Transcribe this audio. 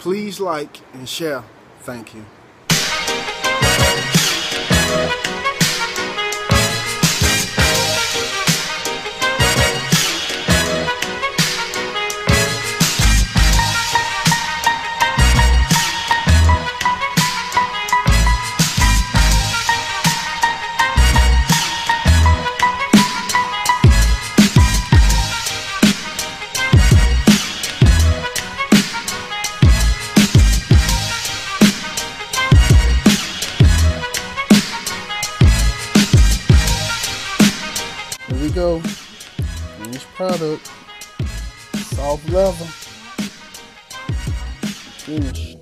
Please like and share. Thank you. Here we go. Finished product. Soft leather. Finish.